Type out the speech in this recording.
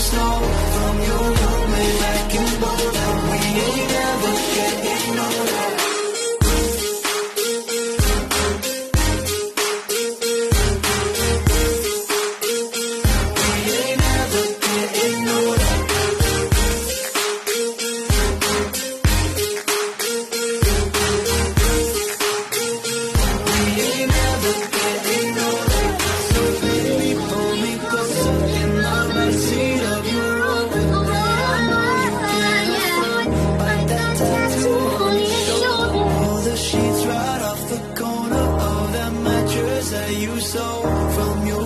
Shoulder. that you sold from? Your